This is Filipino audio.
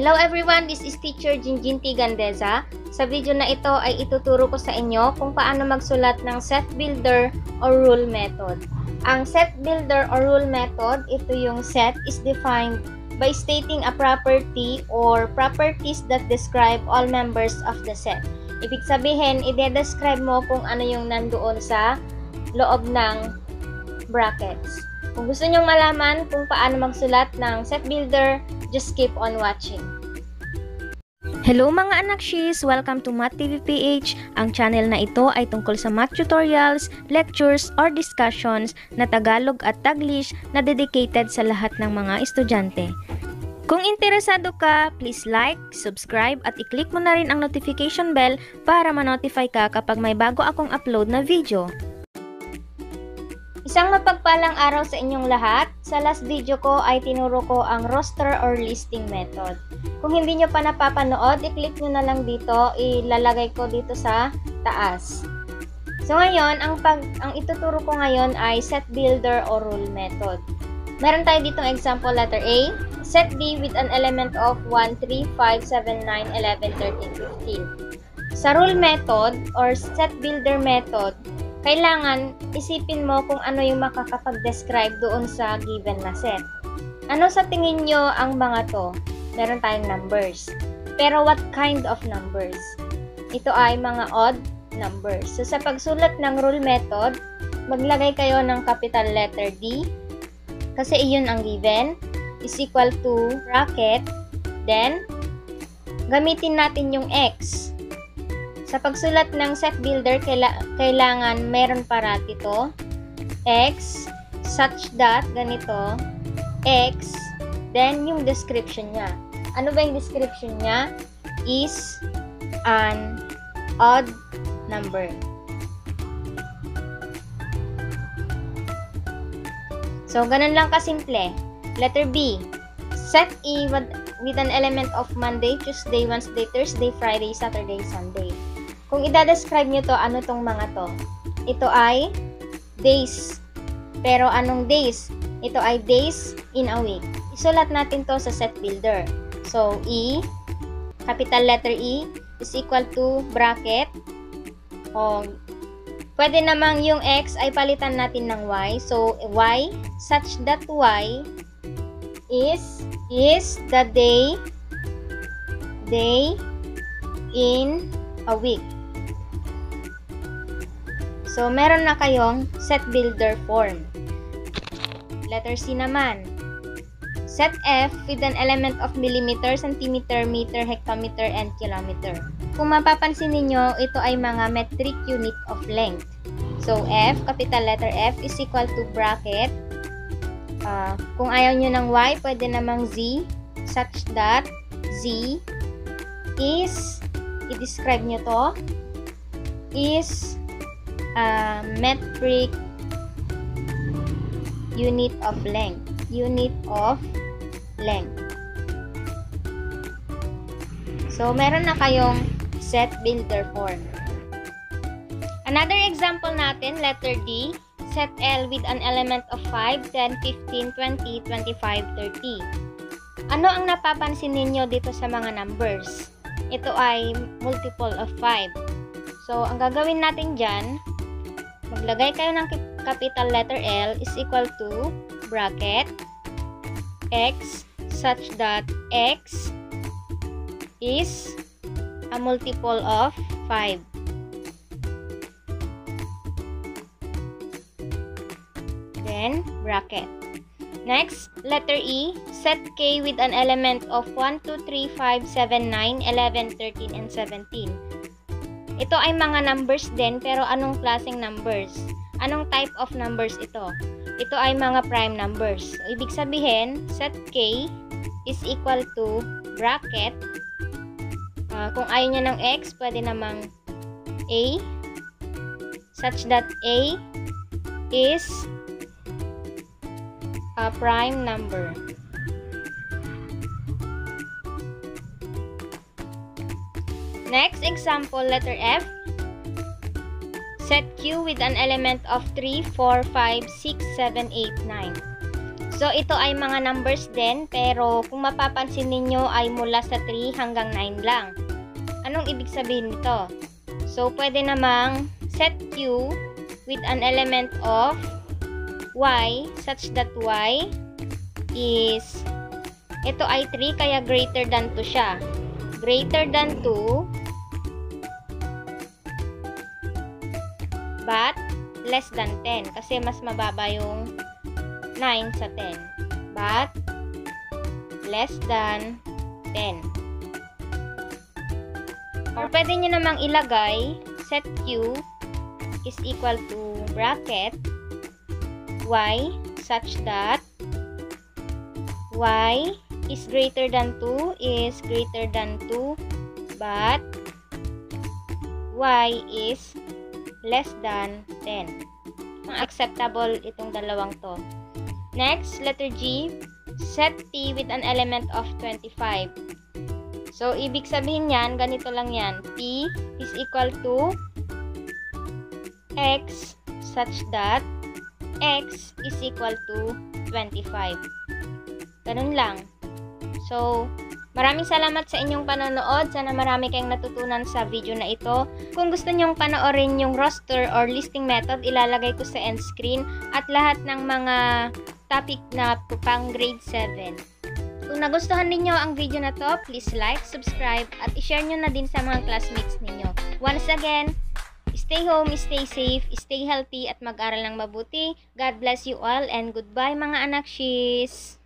Hello everyone, this is teacher Jinjinti Gandeza. Sa video na ito ay ituturo ko sa inyo kung paano magsulat ng set builder or rule method. Ang set builder or rule method, ito yung set is defined by stating a property or properties that describe all members of the set. Ibig sabihin, ide-describe mo kung ano yung nandoon sa loob ng brackets. Kung gusto nyong malaman kung paano magsulat ng set builder, just keep on watching. Hello mga anak shis! Welcome to Math TV PH. Ang channel na ito ay tungkol sa math tutorials, lectures, or discussions na Tagalog at Taglish na dedicated sa lahat ng mga estudyante. Kung interesado ka, please like, subscribe at i-click mo na rin ang notification bell para ma-notify ka kapag may bago akong upload na video. Isang mapagpalang araw sa inyong lahat. Sa last video ko ay tinuro ko ang roster or listing method. Kung hindi nyo pa napapanood, i-click nyo na lang dito. Ilalagay ko dito sa taas. So ngayon, ang, pag, ang ituturo ko ngayon ay set builder or rule method. Meron tayo ditong example letter A. Set B with an element of 1, 3, 5, 7, 9, 11, 13, 15. Sa rule method or set builder method, kailangan isipin mo kung ano yung makakapag-describe doon sa given na set. Ano sa tingin nyo ang mga to? Meron tayong numbers. Pero what kind of numbers? Ito ay mga odd numbers. So sa pagsulat ng rule method, maglagay kayo ng capital letter D kasi iyon ang given is equal to bracket then gamitin natin yung X sa pagsulat ng set builder, kailangan meron parati to. X, such that, ganito, X, then yung description niya. Ano ba yung description niya? Is an odd number. So, ganun lang kasimple. Letter B. Set E with an element of Monday, Tuesday, Wednesday, Thursday, Friday, Saturday, Sunday. Kung i-describe nyo to, ano tong mga to? Ito ay days. Pero anong days? Ito ay days in a week. Isulat natin to sa set builder. So, E, capital letter E, is equal to bracket. O, pwede namang yung X ay palitan natin ng Y. So, Y, such that Y is, is the day, day in a week. So, meron na kayong set builder form. Letter C naman. Set F with an element of millimeter, centimeter, meter, hectometer, and kilometer. Kung mapapansin ninyo, ito ay mga metric unit of length. So, F, capital letter F, is equal to bracket. Uh, kung ayaw nyo ng Y, pwede namang Z, such that Z is, i-describe nyo to, is uh, metric unit of length. Unit of length. So, meron na kayong set builder form. Another example natin, letter D, set L with an element of 5, 10, 15, 20, 25, 30. Ano ang napapansin ninyo dito sa mga numbers? Ito ay multiple of 5. So, ang gagawin natin dyan, maglagay kayo ng capital letter L is equal to bracket x such that x is a multiple of 5. Then, bracket. Next, letter E, set K with an element of 1, 2, 3, 5, 7, 9, 11, 13, and 17. Ito ay mga numbers din, pero anong klaseng numbers? Anong type of numbers ito? Ito ay mga prime numbers. Ibig sabihin, set K is equal to bracket. Uh, kung ayaw niya ng X, pwede namang A such that A is a prime number. Next example, letter F. Set Q with an element of 3, 4, 5, 6, 7, 8, 9. So, ito ay mga numbers din, pero kung mapapansin ninyo ay mula sa 3 hanggang 9 lang. Anong ibig sabihin nito? So, pwede namang set Q with an element of y such that y is ito ay 3 kaya greater than 2 siya. Greater than 2 but less than 10 kasi mas mababa yung 9 sa 10 but less than 10 or pwede nyo namang ilagay set q is equal to bracket y such that y is greater than 2 is greater than 2 but y is less than 10. Ang acceptable itong dalawang to. Next, letter G, set t with an element of 25. So, ibig sabihin yan, ganito lang yan. t is equal to x such that x is equal to 25. Ganun lang. So, maraming salamat sa inyong panonood. Sana marami kayong natutunan sa video na ito. Kung gusto nyong panoorin yung roster or listing method, ilalagay ko sa end screen at lahat ng mga topic na pang grade 7. Kung nagustuhan ninyo ang video na to, please like, subscribe, at ishare nyo na din sa mga classmates ninyo. Once again, stay home, stay safe, stay healthy, at mag-aral ng mabuti. God bless you all, and goodbye mga anak shis!